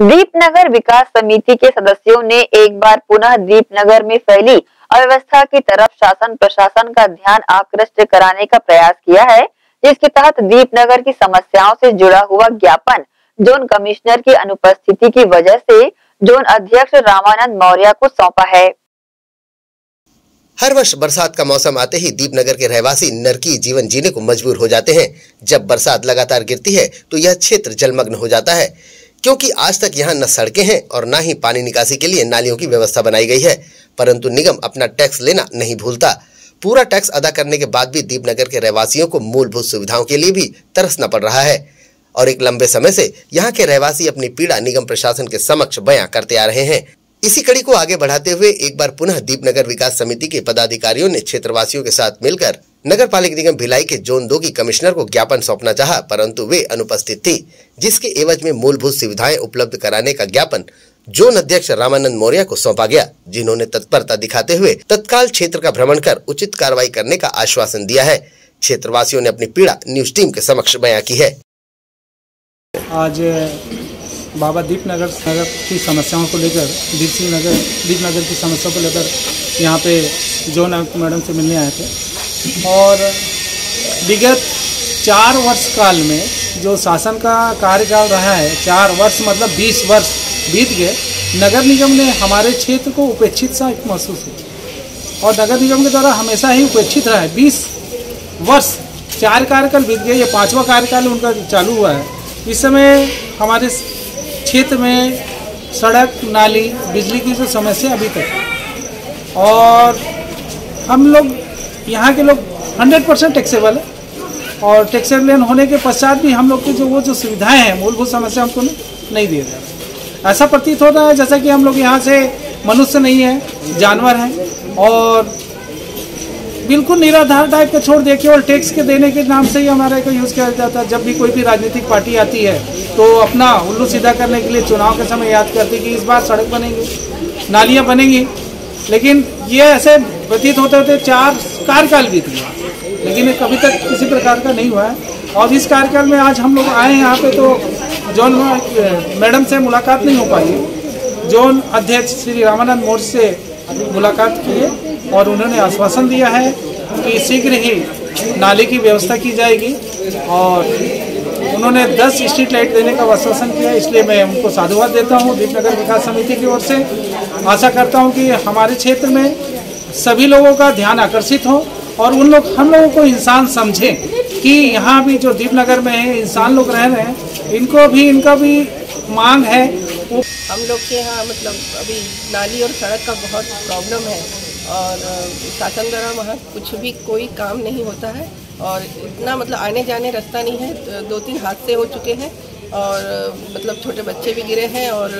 दीपनगर विकास समिति के सदस्यों ने एक बार पुनः दीपनगर में फैली अव्यवस्था की तरफ़ शासन प्रशासन का ध्यान आकृष्ट कराने का प्रयास किया है, जिसके तहत दीपनगर की समस्याओं से जुड़ा हुआ ज्ञापन, जोन कमिश्नर की अनुपस्थिति की वजह से जोन अध्यक्ष रामानंद मौर्य को सौंपा है। हर वर्ष बरसात का मौसम आते ही दीपनगर के रहवासी नरकी जीवन जीने को मजबूर हो जाते हैं। जब बरसात लगातार गिरती है तो यह क्षेत्र जलमग्न हो जाता है। क्योंकि आज तक यहाँ न सड़कें हैं और न ही पानी निकासी के लिए नालियों की व्यवस्था बनाई गई है, परंतु निगम अपना टैक्स लेना नहीं भूलता। पूरा टैक्स अदा करने के बाद भी दीपनगर के रहवासियों को मूलभूत सुविधाओं के लिए भी तरसना पड़ रहा है। और एक लंबे समय से यहाँ के रहवासी अपनी पीड़ा निगम प्रशासन के समक्ष बयां करते आ रहे हैं। इसी कड़ी को आगे बढ़ाते हुए एक बार पुनः दीपनगर विकास समिति के पदाधिकारियों ने क्षेत्रवासियों के साथ मिलकर नगर पालिक निगम भिलाई के जोन दो की कमिश्नर को ज्ञापन सौंपना चाहा, परंतु वे अनुपस्थित थी, जिसके एवज में मूलभूत सुविधाएँ उपलब्ध कराने का ज्ञापन जोन अध्यक्ष रामानंद मौर्य को सौंपा गया, जिन्होंने तत्परता दिखाते हुए तत्काल क्षेत्र का भ्रमण कर उचित कार्रवाई करने का आश्वासन दिया है। क्षेत्रवासियों ने अपनी पीड़ा न्यूज़ टीम के समक्ष बयां की है। आज, बाबा दीपनगर नगर की समस्याओं को लेकर दीप सिंह नगर दीपनगर की समस्याओं को लेकर यहाँ पे जोन मैडम से मिलने आए थे। और विगत चार वर्ष काल में जो शासन का कार्यकाल रहा है, चार वर्ष मतलब बीस वर्ष बीत गए, नगर निगम ने हमारे क्षेत्र को उपेक्षित सा महसूस हुआ। और नगर निगम के द्वारा हमेशा ही उपेक्षित रहा है। बीस वर्ष, चार कार्यकाल बीत गए, ये पांचवा कार्यकाल उनका चालू हुआ है। इस समय हमारे क्षेत्र में सड़क, नाली, बिजली की जो समस्या अभी तक और हम लोग यहाँ के लोग 100 परसेंट टैक्सेबल है। और टैक्सेबल होने के पश्चात भी हम लोग की जो वो जो सुविधाएँ हैं, मूलभूत समस्या हमको नहीं दिए जा ऐसा प्रतीत होता है जैसा कि हम लोग यहाँ से मनुष्य नहीं है, जानवर हैं, और बिल्कुल निराधार टाइप का छोड़ दिया केवल टैक्स के देने के नाम से ही हमारे को यूज़ किया जाता है। जब भी कोई भी राजनीतिक पार्टी आती है तो अपना उल्लू सीधा करने के लिए चुनाव के समय याद करती कि इस बार सड़क बनेंगी, नालियाँ बनेंगी। लेकिन ये ऐसे व्यतीत होते होते चार कार्यकाल बीत गया। लेकिन कभी तक किसी प्रकार का नहीं हुआ है। और इस कार्यकाल में आज हम लोग आए यहाँ पे तो जौन मैडम से मुलाकात नहीं हो पाई। जोन अध्यक्ष श्री रामानंद मोर्च से मुलाकात किए और उन्होंने आश्वासन दिया है कि शीघ्र ही नाले की व्यवस्था की जाएगी। और उन्होंने 10 स्ट्रीट लाइट देने का आश्वासन किया, इसलिए मैं उनको साधुवाद देता हूँ। दीपनगर विकास समिति की ओर से आशा करता हूँ कि हमारे क्षेत्र में सभी लोगों का ध्यान आकर्षित हो और उन लोग, हम लोगों को इंसान समझें कि यहाँ भी जो दीपनगर में है, इंसान लोग रह रहे हैं, इनको भी, इनका भी मांग है। हम लोग के यहाँ मतलब अभी नाली और सड़क का बहुत प्रॉब्लम है और शासन द्वारा वहाँ कुछ भी कोई काम नहीं होता है और इतना मतलब आने जाने रास्ता नहीं है दो तीन हादसे हो चुके हैं। और मतलब छोटे बच्चे भी गिरे हैं और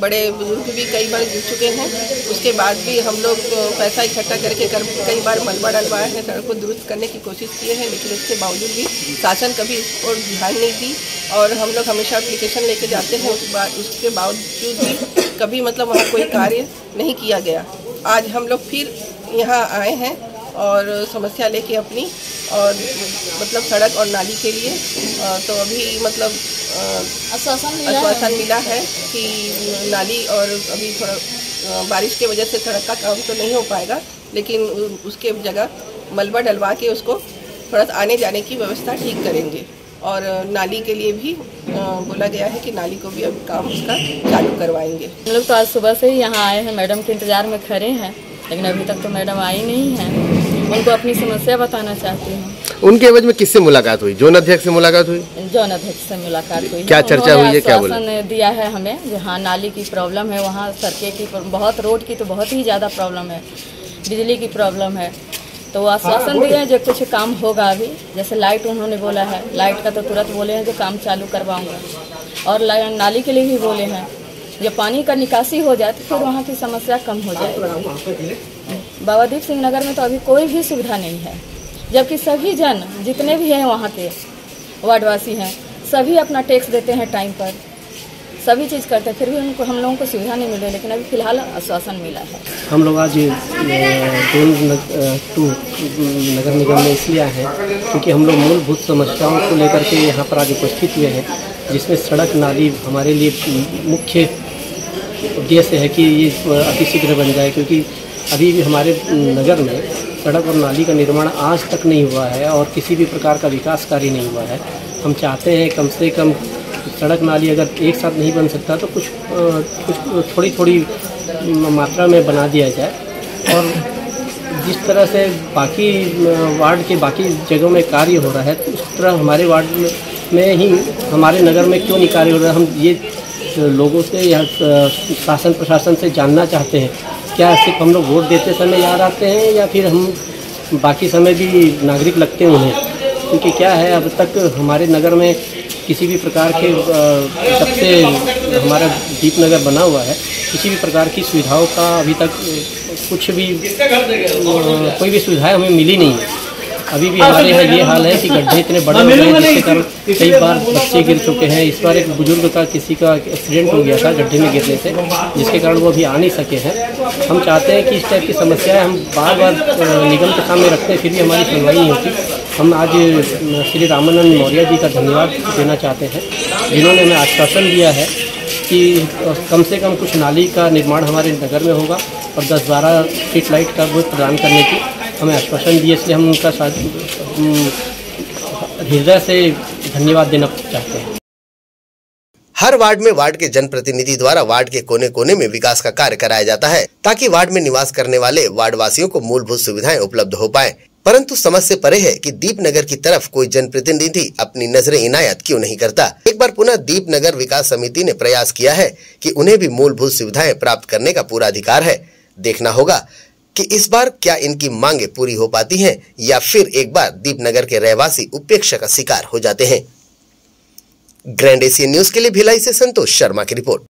बड़े बुज़ुर्ग भी कई बार गिर चुके हैं। उसके बाद भी हम लोग पैसा इकट्ठा करके कर, कई बार मलबा डलवाए हैं, सड़क को दुरुस्त करने की कोशिश किए हैं, लेकिन उसके बावजूद भी शासन कभी इस और ध्यान नहीं दी और हम लोग हमेशा अप्लीकेशन लेके जाते हैं। उस बार उसके बावजूद भी कभी मतलब वहाँ कोई कार्य नहीं किया गया। आज हम लोग फिर यहाँ आए हैं और समस्या लेके अपनी और मतलब सड़क और नाली के लिए। तो अभी मतलब आश्वासन मिला है। कि नाली और अभी थोड़ा बारिश की वजह से सड़क का काम तो नहीं हो पाएगा लेकिन उसके जगह मलबा डलवा के उसको थोड़ा आने जाने की व्यवस्था ठीक करेंगे। और नाली के लिए भी बोला गया है कि नाली को भी अब काम उसका चालू करवाएँगे। हम लोग तो आज सुबह से ही यहाँ आए हैं मैडम के इंतज़ार में खड़े हैं लेकिन अभी तक तो मैडम आई नहीं है। उनको अपनी समस्या बताना चाहती हूँ। उनके एवज में किससे मुलाकात हुई? जोन अध्यक्ष से मुलाकात हुई? जोन अध्यक्ष से मुलाकात हुई। क्या चर्चा हुई है? क्या बोले? दिया है हमें जहाँ नाली की प्रॉब्लम है वहाँ सड़के की बहुत रोड की तो बहुत ही ज़्यादा प्रॉब्लम है बिजली की प्रॉब्लम है। तो वो आश्वासन दिए हैं जो कुछ काम होगा अभी जैसे लाइट उन्होंने बोला है लाइट का तो तुरंत बोले हैं जो काम चालू करवाऊँगा। और नाली के लिए भी बोले हैं जब पानी का निकासी हो जाए तो फिर वहाँ की समस्या कम हो जाएगी। बाबा दीप सिंह नगर में तो अभी कोई भी सुविधा नहीं है। जबकि सभी जन जितने भी हैं वहाँ के वार्डवासी हैं, सभी अपना टैक्स देते हैं टाइम पर। सभी चीज़ करते हैं, फिर भी उनको, हम लोगों को सुविधा नहीं मिल रही, लेकिन अभी फ़िलहाल आश्वासन मिला है। हम लोग आज टू, नगर निगम में इसलिए आए हैं क्योंकि हम लोग मूलभूत समस्याओं को लेकर के यहाँ पर आज उपस्थित हुए हैं, जिसमें सड़क नाली हमारे लिए मुख्य उद्देश्य है कि ये अतिशीघ्र बन जाए, क्योंकि अभी भी हमारे नगर में सड़क और नाली का निर्माण आज तक नहीं हुआ है और किसी भी प्रकार का विकास कार्य नहीं हुआ है। हम चाहते हैं कम से कम सड़क नाली अगर एक साथ नहीं बन सकता तो कुछ कुछ थोड़ी थोड़ी मात्रा में बना दिया जाए। और जिस तरह से बाकी वार्ड के बाकी जगहों में कार्य हो रहा है तो उस तरह हमारे वार्ड में ही, हमारे नगर में क्यों नहीं कार्य हो रहा है? हम ये लोगों से या शासन प्रशासन से जानना चाहते हैं। क्या सिर्फ़ हम लोग वोट देते समय याद आते हैं या फिर हम बाकी समय भी नागरिक लगते हैं उन्हें क्योंकि क्या है, अब तक हमारे नगर में किसी भी प्रकार के जब से हमारा दीपनगर बना हुआ है, किसी भी प्रकार की सुविधाओं का अभी तक कुछ भी कोई भी सुविधाएँ हमें मिली नहीं। है अभी भी हमारे यहाँ ये हाल है कि गड्ढे इतने बड़े हो गए हैं जिसके कारण कई बार बच्चे गिर चुके हैं। इस बार एक बुज़ुर्ग का किसी का एक्सीडेंट हो गया था गड्ढे में गिरने से जिसके कारण वो अभी आ नहीं सके हैं। हम चाहते हैं कि इस टाइप की समस्याएँ हम बार बार निगम के सामने रखते हैं फिर भी हमारी सुनवाई नहीं होती। हम आज श्री रामानंद मौर्य जी का धन्यवाद देना चाहते हैं जिन्होंने हमें आश्वासन दिया है कि कम से कम कुछ नाली का निर्माण हमारे नगर में होगा और दस बारह स्ट्रीट लाइट का वो प्रदान करने की। हमें आश्वासन दिए, इसलिए हम उनका हृदय से धन्यवाद देना चाहते हैं। हर वार्ड में वार्ड के जनप्रतिनिधि द्वारा वार्ड के कोने कोने में विकास का कार्य कराया जाता है, ताकि वार्ड में निवास करने वाले वार्ड वासियों को मूलभूत सुविधाएँ उपलब्ध हो पाए। परंतु समझ परे है कि दीपनगर की तरफ़ कोई जनप्रतिनिधि अपनी नज़रें इनायत क्यों नहीं करता? एक बार पुनः दीपनगर विकास समिति ने प्रयास किया है कि उन्हें भी मूलभूत सुविधाएँ प्राप्त करने का पूरा अधिकार है। देखना होगा कि इस बार क्या इनकी मांगे पूरी हो पाती हैं या फिर एक बार दीपनगर के रहवासी उपेक्षा का शिकार हो जाते हैं। ग्रैंड एशियन न्यूज़ के लिए भिलाई से संतोष शर्मा की रिपोर्ट।